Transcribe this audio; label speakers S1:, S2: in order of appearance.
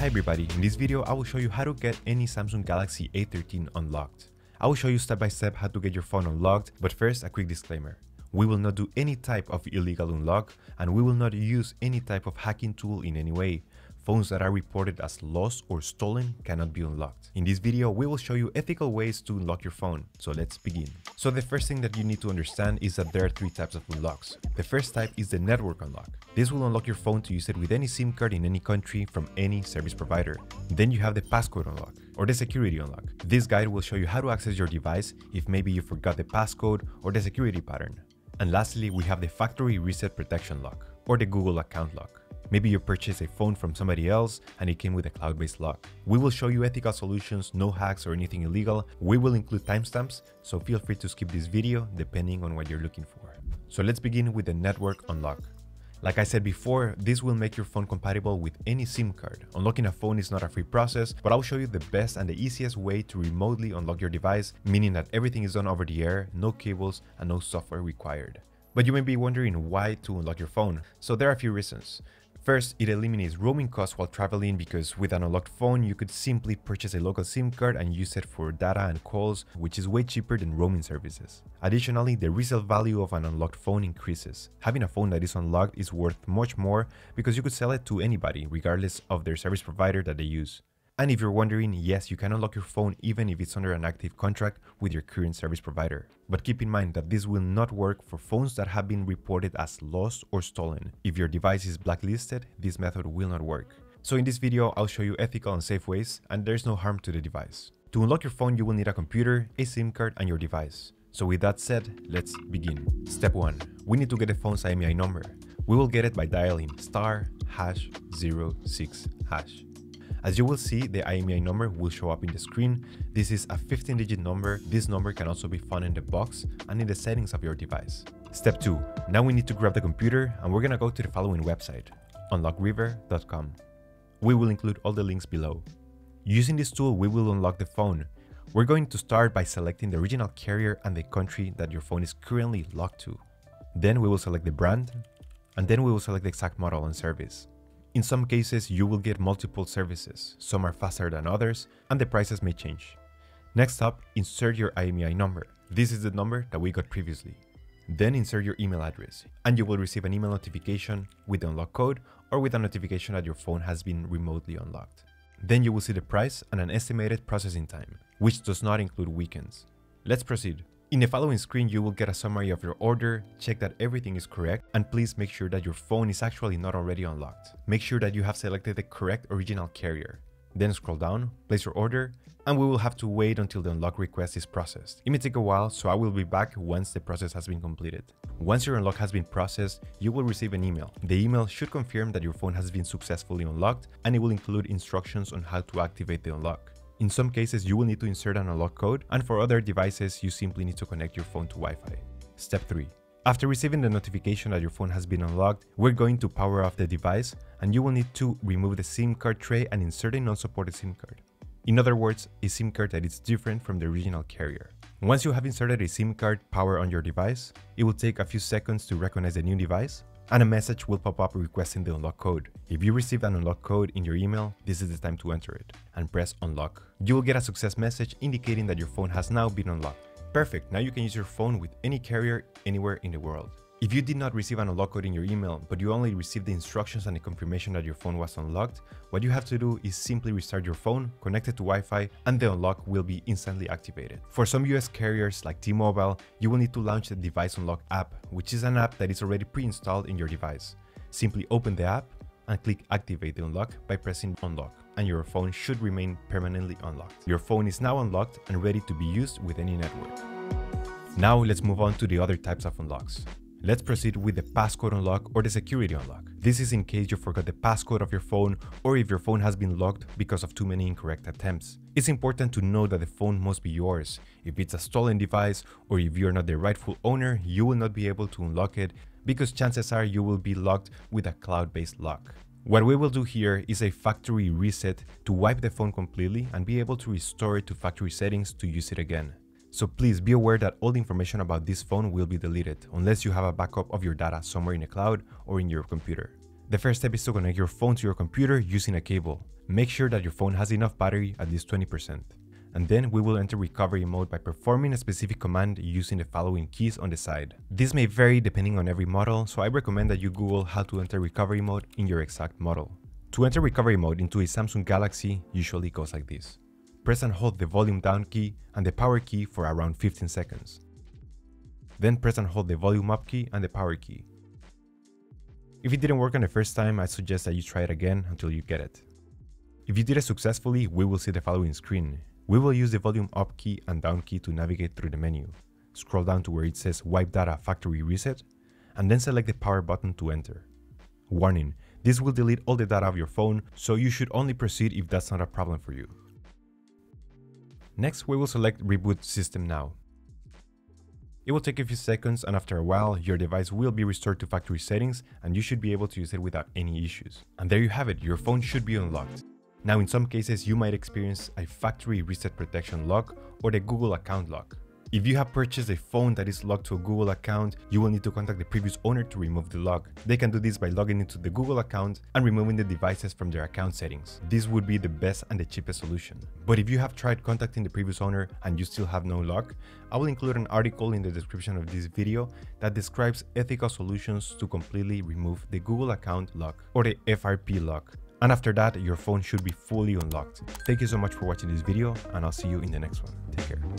S1: Hi everybody, in this video I will show you how to get any Samsung Galaxy A13 unlocked. I will show you step by step how to get your phone unlocked, but first a quick disclaimer. We will not do any type of illegal unlock and we will not use any type of hacking tool in any way. Phones that are reported as lost or stolen cannot be unlocked. In this video, we will show you ethical ways to unlock your phone. So let's begin. So the first thing that you need to understand is that there are three types of unlocks. The first type is the network unlock. This will unlock your phone to use it with any SIM card in any country from any service provider. Then you have the passcode unlock or the security unlock. This guide will show you how to access your device if maybe you forgot the passcode or the security pattern. And lastly, we have the factory reset protection lock or the Google account lock. Maybe you purchased a phone from somebody else and it came with a cloud-based lock. We will show you ethical solutions, no hacks or anything illegal. We will include timestamps, so feel free to skip this video depending on what you're looking for. So let's begin with the network unlock. Like I said before, this will make your phone compatible with any SIM card. Unlocking a phone is not a free process, but I'll show you the best and the easiest way to remotely unlock your device, meaning that everything is done over the air, no cables, and no software required. But you may be wondering why to unlock your phone. So there are a few reasons. First, it eliminates roaming costs while traveling because with an unlocked phone, you could simply purchase a local SIM card and use it for data and calls, which is way cheaper than roaming services. Additionally, the resale value of an unlocked phone increases. Having a phone that is unlocked is worth much more because you could sell it to anybody, regardless of their service provider that they use. And if you're wondering, yes, you can unlock your phone even if it's under an active contract with your current service provider. But keep in mind that this will not work for phones that have been reported as lost or stolen. If your device is blacklisted, this method will not work. So in this video, I'll show you ethical and safe ways, and there's no harm to the device. To unlock your phone, you will need a computer, a SIM card, and your device. So with that said, let's begin. Step 1. We need to get the phone's IMEI number. We will get it by dialing star hash 06 hash. As you will see, the IMEI number will show up in the screen. This is a 15-digit number. This number can also be found in the box and in the settings of your device. Step 2. Now we need to grab the computer and we're gonna go to the following website, unlockriver.com. We will include all the links below. Using this tool, we will unlock the phone. We're going to start by selecting the original carrier and the country that your phone is currently locked to. Then we will select the brand, and then we will select the exact model and service. In some cases, you will get multiple services, some are faster than others, and the prices may change. Next up, insert your IMEI number. This is the number that we got previously. Then insert your email address, and you will receive an email notification with the unlock code or with a notification that your phone has been remotely unlocked. Then you will see the price and an estimated processing time, which does not include weekends. Let's proceed. In the following screen, you will get a summary of your order, check that everything is correct, and please make sure that your phone is actually not already unlocked. Make sure that you have selected the correct original carrier. Then scroll down, place your order, and we will have to wait until the unlock request is processed. It may take a while, so I will be back once the process has been completed. Once your unlock has been processed, you will receive an email. The email should confirm that your phone has been successfully unlocked, and it will include instructions on how to activate the unlock. In some cases, you will need to insert an unlock code, and for other devices, you simply need to connect your phone to Wi-Fi. Step 3. After receiving the notification that your phone has been unlocked, we're going to power off the device, and you will need to remove the SIM card tray and insert a non-supported SIM card. In other words, a SIM card that is different from the original carrier. Once you have inserted a SIM card power on your device, it will take a few seconds to recognize the new device, and a message will pop up requesting the unlock code. If you receive an unlock code in your email, this is the time to enter it and press unlock. You will get a success message indicating that your phone has now been unlocked. Perfect, now you can use your phone with any carrier anywhere in the world. If you did not receive an unlock code in your email, but you only received the instructions and the confirmation that your phone was unlocked, what you have to do is simply restart your phone, connect it to Wi-Fi, and the unlock will be instantly activated. For some US carriers like T-Mobile, you will need to launch the Device Unlock app, which is an app that is already pre-installed in your device. Simply open the app and click Activate the unlock by pressing Unlock, and your phone should remain permanently unlocked. Your phone is now unlocked and ready to be used with any network. Now let's move on to the other types of unlocks. Let's proceed with the passcode unlock or the security unlock. This is in case you forgot the passcode of your phone or if your phone has been locked because of too many incorrect attempts. It's important to know that the phone must be yours. If it's a stolen device or if you're not the rightful owner, you will not be able to unlock it because chances are you will be locked with a cloud-based lock. What we will do here is a factory reset to wipe the phone completely and be able to restore it to factory settings to use it again. So please be aware that all the information about this phone will be deleted unless you have a backup of your data somewhere in the cloud or in your computer. The first step is to connect your phone to your computer using a cable. Make sure that your phone has enough battery, at least 20%. And then we will enter recovery mode by performing a specific command using the following keys on the side. This may vary depending on every model, so I recommend that you Google how to enter recovery mode in your exact model. To enter recovery mode into a Samsung Galaxy usually goes like this. Press and hold the volume down key and the power key for around 15 seconds. Then press and hold the volume up key and the power key. If it didn't work on the first time, I suggest that you try it again until you get it. If you did it successfully, we will see the following screen. We will use the volume up key and down key to navigate through the menu. Scroll down to where it says Wipe Data Factory Reset, and then select the power button to enter. Warning, this will delete all the data of your phone, so you should only proceed if that's not a problem for you. Next, we will select Reboot System Now. It will take a few seconds and after a while, your device will be restored to factory settings and you should be able to use it without any issues. And there you have it, your phone should be unlocked. Now in some cases, you might experience a factory reset protection lock or the Google account lock. If you have purchased a phone that is locked to a Google account, you will need to contact the previous owner to remove the lock. They can do this by logging into the Google account and removing the devices from their account settings. This would be the best and the cheapest solution. But if you have tried contacting the previous owner and you still have no lock, I will include an article in the description of this video that describes ethical solutions to completely remove the Google account lock or the FRP lock. And after that, your phone should be fully unlocked. Thank you so much for watching this video and I'll see you in the next one. Take care.